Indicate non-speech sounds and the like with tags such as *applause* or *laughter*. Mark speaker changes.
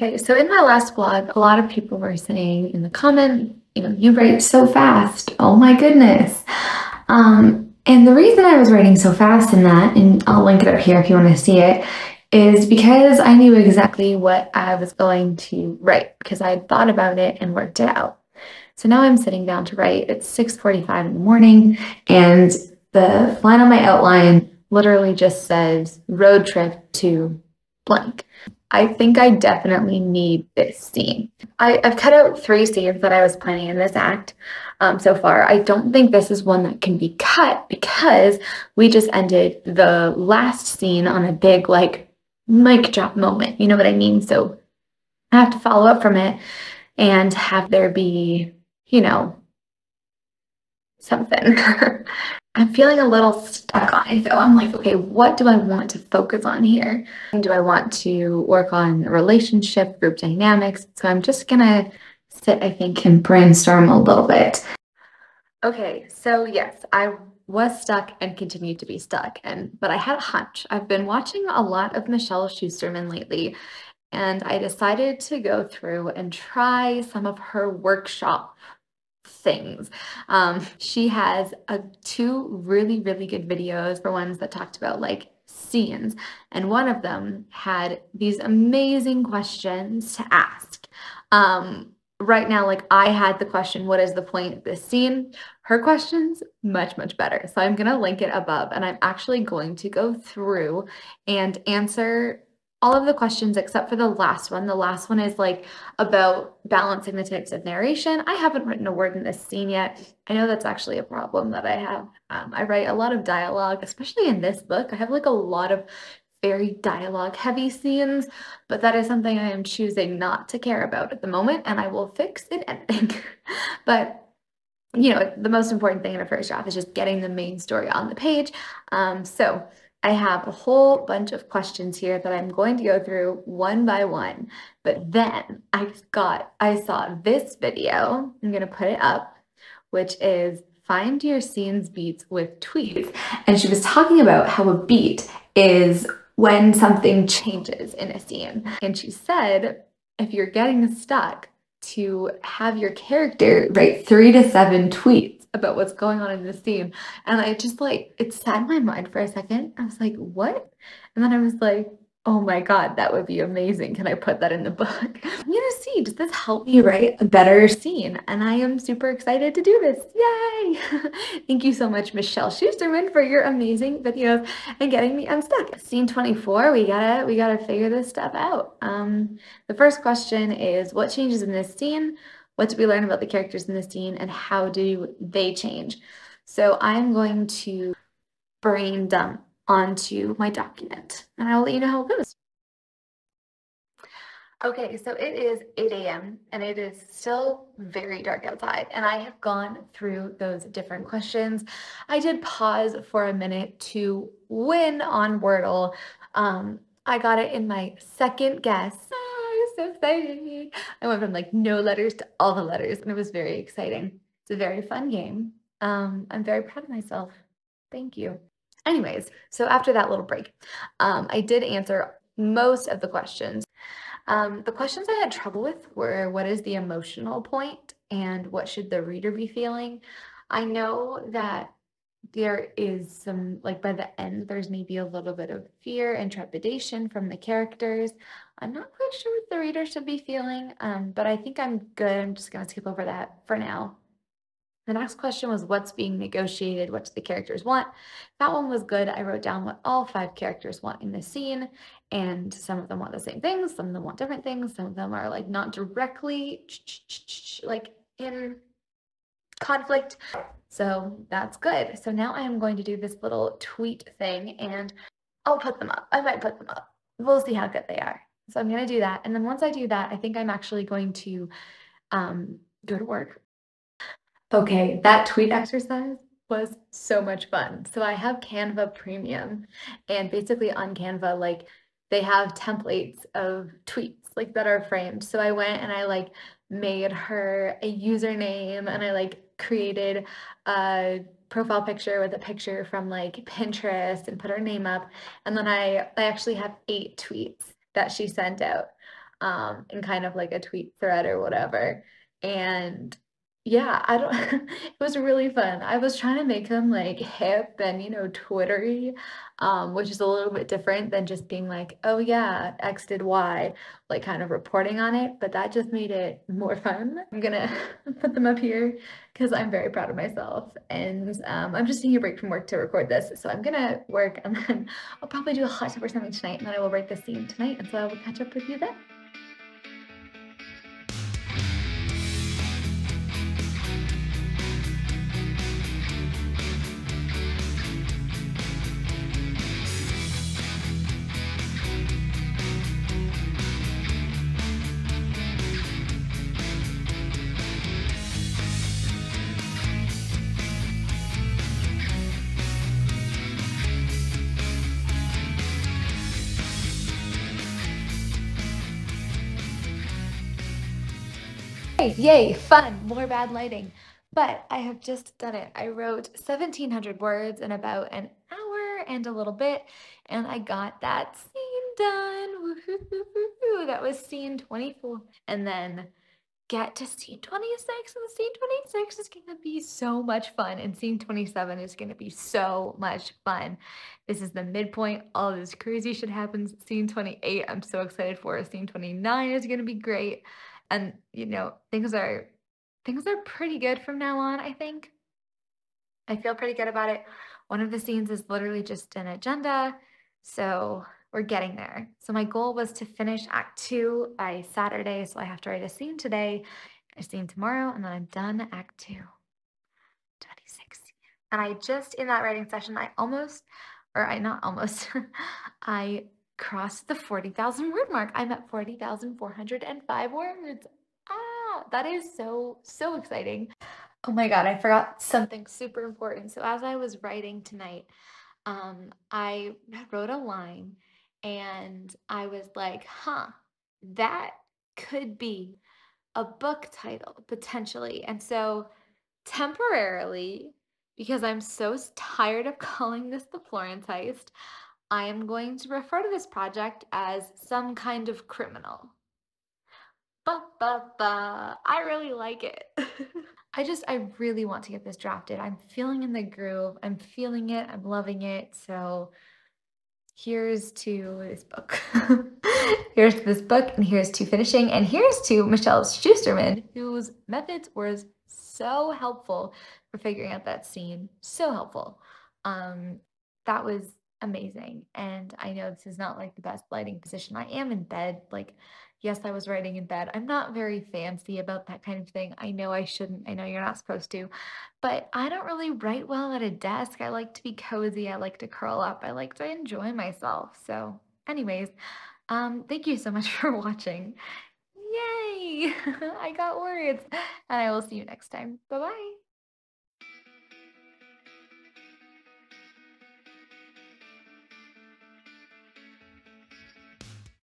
Speaker 1: Okay, so in my last vlog, a lot of people were saying in the comment, you know, you write so fast. Oh my goodness. Um, and the reason I was writing so fast in that, and I'll link it up here if you want to see it, is because I knew exactly what I was going to write because I had thought about it and worked it out. So now I'm sitting down to write. It's 6:45 in the morning, and the line on my outline literally just says road trip to blank. I think I definitely need this scene. I, have cut out three scenes that I was planning in this act um, so far. I don't think this is one that can be cut because we just ended the last scene on a big, like, mic drop moment. You know what I mean? So I have to follow up from it and have there be, you know, something. *laughs* I'm feeling a little stuck on it though. I'm like, okay, what do I want to focus on here? Do I want to work on relationship, group dynamics? So I'm just gonna sit, I think, and brainstorm a little bit. Okay, so yes, I was stuck and continued to be stuck. And but I had a hunch. I've been watching a lot of Michelle Schusterman lately, and I decided to go through and try some of her workshop things. Um, she has a, two really, really good videos for ones that talked about like scenes. And one of them had these amazing questions to ask. Um, right now, like I had the question, what is the point of this scene? Her question's much, much better. So I'm going to link it above and I'm actually going to go through and answer all of the questions except for the last one. The last one is like about balancing the types of narration. I haven't written a word in this scene yet. I know that's actually a problem that I have. Um, I write a lot of dialogue, especially in this book. I have like a lot of very dialogue heavy scenes, but that is something I am choosing not to care about at the moment and I will fix in editing. *laughs* but you know, the most important thing in a first draft is just getting the main story on the page. Um, so I have a whole bunch of questions here that I'm going to go through one by one. But then I got, I saw this video, I'm going to put it up, which is find your scenes beats with tweets. And she was talking about how a beat is when something changes in a scene. And she said, if you're getting stuck, to have your character write three to seven tweets about what's going on in this scene. And I just like, it sat in my mind for a second. I was like, what? And then I was like, oh my God, that would be amazing. Can I put that in the book? *laughs* I'm gonna see, does this help me write a better scene? And I am super excited to do this. Yay! *laughs* Thank you so much, Michelle Schusterman, for your amazing videos and getting me unstuck. Scene 24, we gotta, we gotta figure this stuff out. Um, the first question is, what changes in this scene? What do we learn about the characters in the scene and how do they change? So I'm going to brain dump onto my document and I'll let you know how it goes. Okay, so it is 8 a.m. and it is still very dark outside and I have gone through those different questions. I did pause for a minute to win on Wordle. Um, I got it in my second guess so excited. I went from like no letters to all the letters, and it was very exciting. It's a very fun game. Um, I'm very proud of myself. Thank you. Anyways, so after that little break, um, I did answer most of the questions. Um, the questions I had trouble with were what is the emotional point and what should the reader be feeling? I know that there is some like by the end there's maybe a little bit of fear and trepidation from the characters. I'm not quite sure what the reader should be feeling um, but i think i'm good. I'm just going to skip over that for now. The next question was what's being negotiated? What do the characters want? That one was good. I wrote down what all five characters want in the scene and some of them want the same things some of them want different things some of them are like not directly like in conflict so that's good. So now I am going to do this little tweet thing and I'll put them up. I might put them up. We'll see how good they are. So I'm going to do that. And then once I do that, I think I'm actually going to um, go to work. Okay, that tweet exercise was so much fun. So I have Canva Premium and basically on Canva, like they have templates of tweets like that are framed. So I went and I like made her a username and I like created a profile picture with a picture from like Pinterest and put her name up. And then I, I actually have eight tweets that she sent out. um, in kind of like a tweet thread or whatever. And yeah, I don't *laughs* it was really fun. I was trying to make them like hip and, you know, twittery, um, which is a little bit different than just being like, oh yeah, X did Y, like kind of reporting on it, but that just made it more *laughs* fun. I'm gonna *laughs* put them up here because I'm very proud of myself. And um, I'm just taking a break from work to record this. So I'm gonna work and then I'll probably do a hot tub or something tonight and then I will write the scene tonight. And so I will catch up with you then. Yay, fun, more bad lighting. But I have just done it. I wrote 1700 words in about an hour and a little bit, and I got that scene done. That was scene 24. And then get to scene 26, and scene 26 is going to be so much fun, and scene 27 is going to be so much fun. This is the midpoint. All this crazy shit happens. Scene 28, I'm so excited for. Scene 29 is going to be great and you know things are things are pretty good from now on i think. I feel pretty good about it. One of the scenes is literally just an agenda so we're getting there. So my goal was to finish act two by saturday so i have to write a scene today a scene tomorrow and then i'm done act two. 26 and i just in that writing session i almost or i not almost *laughs* i crossed the 40,000 word mark. I'm at 40,405 words. Ah, that is so, so exciting. Oh my God, I forgot something super important. So as I was writing tonight, um, I wrote a line and I was like, huh, that could be a book title potentially. And so temporarily, because I'm so tired of *laughs* calling this the Florence heist, I am going to refer to this project as some kind of criminal. Ba, ba, ba. I really like it. *laughs* I just, I really want to get this drafted. I'm feeling in the groove. I'm feeling it. I'm loving it. So here's to this book. *laughs* here's to this book, and here's to finishing, and here's to Michelle Schusterman, whose methods were so helpful for figuring out that scene. So helpful. Um, that was amazing. And I know this is not like the best lighting position. I am in bed. Like, yes, I was writing in bed. I'm not very fancy about that kind of thing. I know I shouldn't. I know you're not supposed to. But I don't really write well at a desk. I like to be cozy. I like to curl up. I like to enjoy myself. So, anyways, um, thank you so much *laughs* for watching. Yay! *laughs* I got words. And I will see you next time. Bye bye.